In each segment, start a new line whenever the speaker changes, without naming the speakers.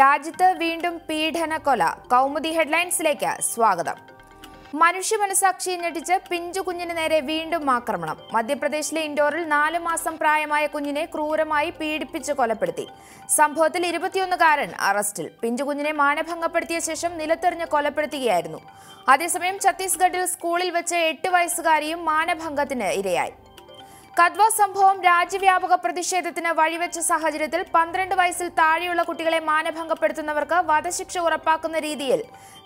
രാജ്യത്ത് വീണ്ടും കൊല കൗമുദി ഹെഡ്ലൈൻസിലേക്ക് സ്വാഗതം മനുഷ്യ മനസാക്ഷി ഞെട്ടിച്ച് പിഞ്ചു കുഞ്ഞിന് നേരെ വീണ്ടും ആക്രമണം മധ്യപ്രദേശിലെ ഇൻഡോറിൽ നാല് മാസം പ്രായമായ കുഞ്ഞിനെ ക്രൂരമായി പീഡിപ്പിച്ച് കൊലപ്പെടുത്തി സംഭവത്തിൽ ഇരുപത്തിയൊന്നുകാരൻ അറസ്റ്റിൽ പിഞ്ചു കുഞ്ഞിനെ മാനഭംഗപ്പെടുത്തിയ ശേഷം നിലത്തെറിഞ്ഞ് കൊലപ്പെടുത്തുകയായിരുന്നു അതേസമയം ഛത്തീസ്ഗഡിൽ സ്കൂളിൽ വെച്ച് എട്ട് വയസ്സുകാരിയും മാനഭംഗത്തിന് ഇരയായി കദ്വ സംഭവം രാജ്യവ്യാപക പ്രതിഷേധത്തിന് വഴിവെച്ച സാഹചര്യത്തിൽ പന്ത്രണ്ട് വയസ്സിൽ താഴെയുള്ള കുട്ടികളെ മാനഭംഗപ്പെടുത്തുന്നവർക്ക് വധശിക്ഷ ഉറപ്പാക്കുന്ന രീതിയിൽ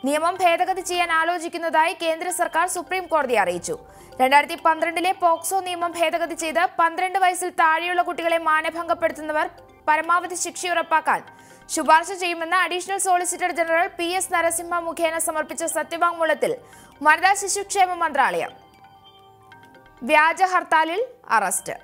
നിയമം ഭേദഗതി ചെയ്യാൻ ആലോചിക്കുന്നതായി കേന്ദ്ര സർക്കാർ സുപ്രീം കോടതി അറിയിച്ചു രണ്ടായിരത്തി പന്ത്രണ്ടിലെ പോക്സോ നിയമം ഭേദഗതി ചെയ്ത് പന്ത്രണ്ട് വയസ്സിൽ താഴെയുള്ള കുട്ടികളെ മാനഭംഗപ്പെടുത്തുന്നവർ പരമാവധി ശിക്ഷ ഉറപ്പാക്കാൻ ശുപാർശ ചെയ്യുമെന്ന് additional solicitor general P S Narasimha മുഖേന സമർപ്പിച്ച സത്യവാങ്മൂലത്തിൽ വനിതാ ശിശുക്ഷേമ മന്ത്രാലയം വ്യാജ ഹർത്താലിൽ അറസ്റ്റ്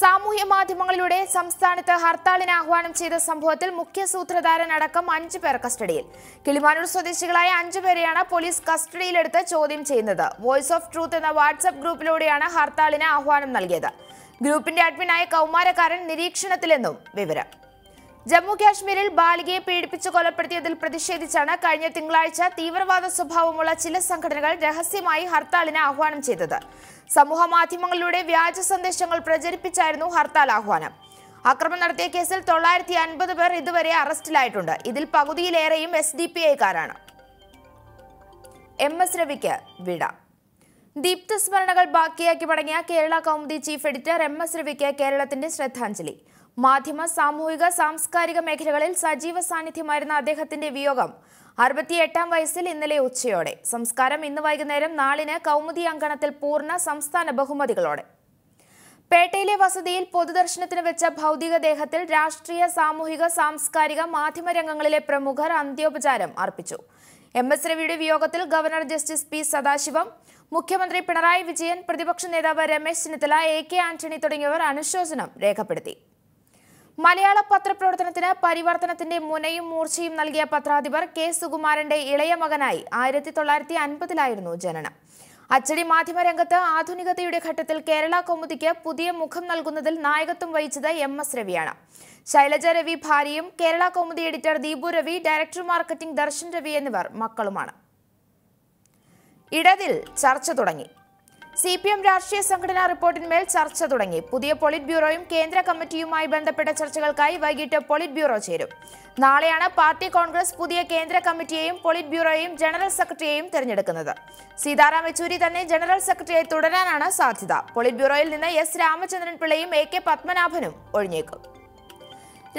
സാമൂഹ്യ മാധ്യമങ്ങളിലൂടെ സംസ്ഥാനത്ത് ഹർത്താലിന് ആഹ്വാനം ചെയ്ത സംഭവത്തിൽ മുഖ്യ സൂത്രധാരൻ അടക്കം അഞ്ചു പേർ കസ്റ്റഡിയിൽ കിളിമാനൂർ സ്വദേശികളായ അഞ്ചു പേരെയാണ് പോലീസ് കസ്റ്റഡിയിലെടുത്ത് ചോദ്യം ചെയ്യുന്നത് വോയിസ് ഓഫ് ട്രൂത്ത് എന്ന വാട്സപ്പ് ഗ്രൂപ്പിലൂടെയാണ് ഹർത്താലിന് ആഹ്വാനം നൽകിയത് ഗ്രൂപ്പിന്റെ അഡ്മിനായ കൗമാരക്കാരൻ നിരീക്ഷണത്തിലെന്നും വിവരം ജമ്മു കാശ്മീരിൽ ബാലികയെ പീഡിപ്പിച്ച് കൊലപ്പെടുത്തിയതിൽ പ്രതിഷേധിച്ചാണ് കഴിഞ്ഞ തിങ്കളാഴ്ച തീവ്രവാദ സ്വഭാവമുള്ള ചില സംഘടനകൾ രഹസ്യമായി ഹർത്താലിന് ആഹ്വാനം ചെയ്തത് സമൂഹ മാധ്യമങ്ങളിലൂടെ വ്യാജ സന്ദേശങ്ങൾ പ്രചരിപ്പിച്ചായിരുന്നു ഹർത്താൽ ആഹ്വാനം അക്രമം നടത്തിയ കേസിൽ തൊള്ളായിരത്തി അൻപത് പേർ ഇതുവരെ അറസ്റ്റിലായിട്ടുണ്ട് ഇതിൽ പകുതിയിലേറെയും എസ് ഡി പി ഐക്കാരാണ് എം എസ് രവിക്ക് വിട ദീപ്ത സ്മരണകൾ ബാക്കിയാക്കി മടങ്ങിയ Kerala Kaumudi chief editor M S രവിക്ക് കേരളത്തിന്റെ ശ്രദ്ധാഞ്ജലി മാധ്യമ സാമൂഹിക സാംസ്കാരിക മേഖലകളിൽ സജീവ സാന്നിധ്യമായിരുന്ന അദ്ദേഹത്തിന്റെ വിയോഗം അറുപത്തിയെട്ടാം വയസ്സിൽ ഇന്നലെ ഉച്ചയോടെ സംസ്കാരം ഇന്ന് വൈകുന്നേരം നാളിന് കൗമുദി അങ്കണത്തിൽ പൂർണ്ണ സംസ്ഥാന ബഹുമതികളോടെ പേട്ടയിലെ വസതിയിൽ പൊതുദർശനത്തിന് വെച്ച ഭൗതികദേഹത്തിൽ രാഷ്ട്രീയ സാമൂഹിക സാംസ്കാരിക മാധ്യമ രംഗങ്ങളിലെ പ്രമുഖർ അന്ത്യോപചാരം അർപ്പിച്ചു എം എസ് രവിയുടെ വിയോഗത്തിൽ ഗവർണർ ജസ്റ്റിസ് പി സദാശിവം മുഖ്യമന്ത്രി പിണറായി വിജയൻ പ്രതിപക്ഷ നേതാവ് രമേശ് ചെന്നിത്തല എ കെ ആന്റണി തുടങ്ങിയവർ അനുശോചനം രേഖപ്പെടുത്തി മലയാള പത്രപ്രവർത്തനത്തിന് പരിവർത്തനത്തിന്റെ മുനയും മൂർച്ചയും നൽകിയ പത്രാധിപർ കെ സുകുമാരന്റെ ഇളയ മകനായി ആയിരത്തി തൊള്ളായിരത്തി അൻപതിലായിരുന്നു ജനനം അച്ചടി മാധ്യമ രംഗത്ത് ആധുനികതയുടെ ഘട്ടത്തിൽ കേരള കൗമുദിക്ക് പുതിയ മുഖം നൽകുന്നതിൽ നായകത്വം വഹിച്ചത് എം എസ് രവിയാണ് ശൈലജ രവി ഭാര്യയും Kerala Kaumudi editor Deepu Ravi director marketing Darshan Ravi എന്നിവർ മക്കളുമാണ് ഇടതിൽ ചർച്ച തുടങ്ങി സി പി എം രാഷ്ട്രീയ സംഘടനാ റിപ്പോർട്ടിന്മേൽ ചർച്ച തുടങ്ങി പുതിയ പോളിറ്റ് ബ്യൂറോയും കേന്ദ്ര കമ്മിറ്റിയുമായി ബന്ധപ്പെട്ട ചർച്ചകൾക്കായി വൈകിട്ട് പോളിറ്റ് ബ്യൂറോ ചേരും നാളെയാണ് പാർട്ടി കോൺഗ്രസ് പുതിയ കേന്ദ്ര കമ്മിറ്റിയെയും പോളിറ്റ് ബ്യൂറോയെയും ജനറൽ സെക്രട്ടറിയെയും തെരഞ്ഞെടുക്കുന്നത് സീതാറാം യെച്ചൂരി തന്നെ ജനറൽ സെക്രട്ടറിയായി തുടരാനാണ് സാധ്യത പോളിറ്റ് ബ്യൂറോയിൽ നിന്ന് എസ് രാമചന്ദ്രൻ പിള്ളയും എ കെ പത്മനാഭനും ഒഴിഞ്ഞേക്കും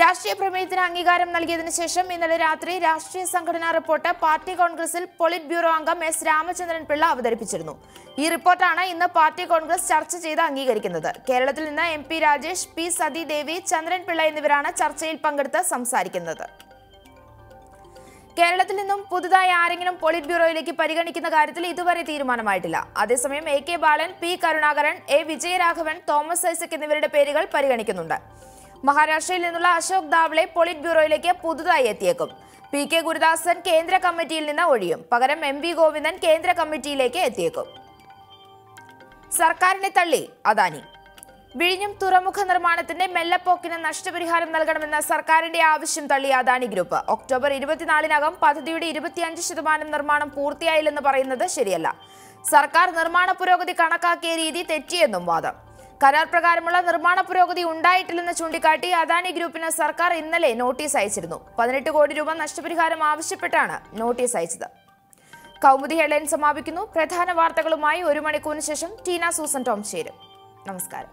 രാഷ്ട്രീയ പ്രമേയത്തിന് അംഗീകാരം നൽകിയതിനു ശേഷം ഇന്നലെ രാത്രി രാഷ്ട്രീയ സംഘടനാ റിപ്പോർട്ട് പാർട്ടി കോൺഗ്രസിൽ പോളിറ്റ് ബ്യൂറോ അംഗം എസ് രാമചന്ദ്രൻ പിള്ള അവതരിപ്പിച്ചിരുന്നു ഈ റിപ്പോർട്ടാണ് ഇന്ന് പാർട്ടി കോൺഗ്രസ് ചർച്ച ചെയ്ത് അംഗീകരിക്കുന്നത് കേരളത്തിൽ നിന്ന് എം രാജേഷ് പി സതീദേവി ചന്ദ്രൻ പിള്ള എന്നിവരാണ് ചർച്ചയിൽ പങ്കെടുത്ത് സംസാരിക്കുന്നത് കേരളത്തിൽ നിന്നും പുതുതായി ആരെങ്കിലും പോളിറ്റ് ബ്യൂറോയിലേക്ക് പരിഗണിക്കുന്ന കാര്യത്തിൽ ഇതുവരെ തീരുമാനമായിട്ടില്ല അതേസമയം A K Balan P Karunakaran A Vijayaraghavan Thomas Isaac എന്നിവരുടെ പേരുകൾ പരിഗണിക്കുന്നുണ്ട് മഹാരാഷ്ട്രയിൽ നിന്നുള്ള അശോക് ദാവളെ പോളിറ്റ് ബ്യൂറോയിലേക്ക് പുതുതായി എത്തിയേക്കും പി കെ ഗുരുദാസൻ കേന്ദ്ര കമ്മിറ്റിയിൽ നിന്ന് ഒഴിയും പകരം എം വി ഗോവിന്ദൻ കേന്ദ്ര കമ്മിറ്റിയിലേക്ക് എത്തിയേക്കും സർക്കാരിനെ തള്ളി അദാനി വിഴിഞ്ഞും തുറമുഖ നിർമ്മാണത്തിന്റെ മെല്ലപ്പോക്കിന് നഷ്ടപരിഹാരം നൽകണമെന്ന സർക്കാരിന്റെ ആവശ്യം തള്ളി അദാനി ഗ്രൂപ്പ് ഒക്ടോബർ ഇരുപത്തിനാലിനകം പദ്ധതിയുടെ ഇരുപത്തിയഞ്ച് ശതമാനം നിർമ്മാണം പൂർത്തിയായില്ലെന്ന് പറയുന്നത് ശരിയല്ല സർക്കാർ നിർമ്മാണ പുരോഗതി കണക്കാക്കിയ രീതി തെറ്റിയെന്നും വാദം കരാർ പ്രകാരമുള്ള നിർമ്മാണ പുരോഗതി ഉണ്ടായിട്ടില്ലെന്ന് ചൂണ്ടിക്കാട്ടി അദാനി ഗ്രൂപ്പിന് സർക്കാർ ഇന്നലെ നോട്ടീസ് അയച്ചിരുന്നു പതിനെട്ട് കോടി രൂപ നഷ്ടപരിഹാരം ആവശ്യപ്പെട്ടാണ് നോട്ടീസ് അയച്ചത് കൗമുദി ഹെഡ്ലൈൻ സമാപിക്കുന്നു പ്രധാന വാർത്തകളുമായി ഒരു മണിക്കൂറിന് ശേഷം ടീന സൂസൻ ടോം ചേരും നമസ്കാരം